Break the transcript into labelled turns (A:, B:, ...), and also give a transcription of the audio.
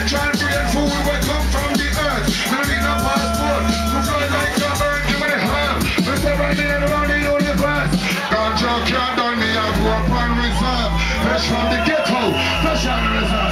A: I try and free we come from the earth. No need no passport, we fly like a bird, give me the hand. Mr. Randy and around the universe. Ganja can't done me, I grew up on reserve. Fresh from the ghetto, fresh on the reserve.